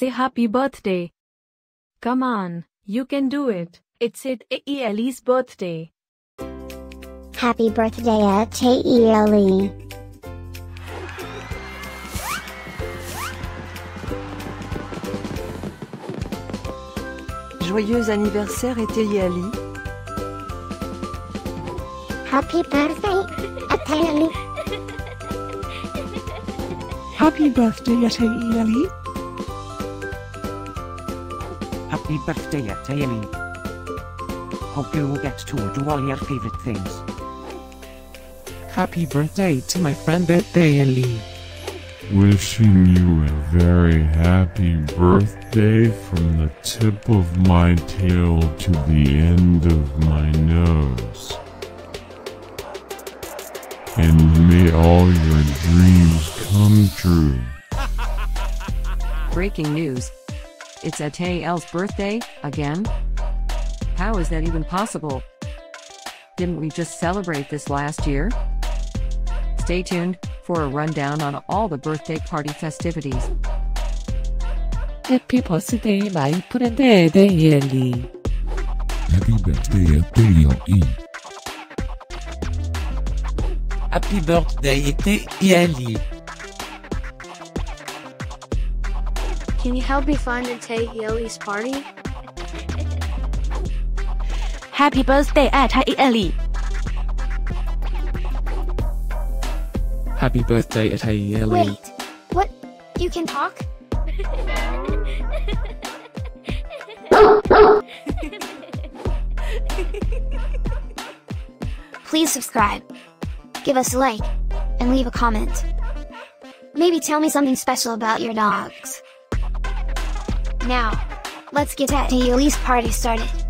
say happy birthday. Come on, you can do it. It's Ete Ele's birthday. Happy birthday uh, Ete Ele. Joyeux anniversaire Ali. Happy birthday, Ete Ele. Happy birthday, Ali. Happy birthday, Ali. Hope you will get to do all your favorite things. Happy birthday to my friend Ali. Wishing you a very happy birthday from the tip of my tail to the end of my nose. And may all your dreams come true. Breaking news. It's Ete Ele's birthday, again? How is that even possible? Didn't we just celebrate this last year? Stay tuned for a rundown on all the birthday party festivities. Happy birthday, my friend Ellie. Happy birthday, Ellie. Happy birthday, Ellie. Can you help me find the Ete Ele's party? Happy birthday Ete Ele. Happy birthday Ete Ele. Wait, what? You can talk? Please subscribe, give us a like, and leave a comment. Maybe tell me something special about your dogs. Now, let's get Ete Ele's party started.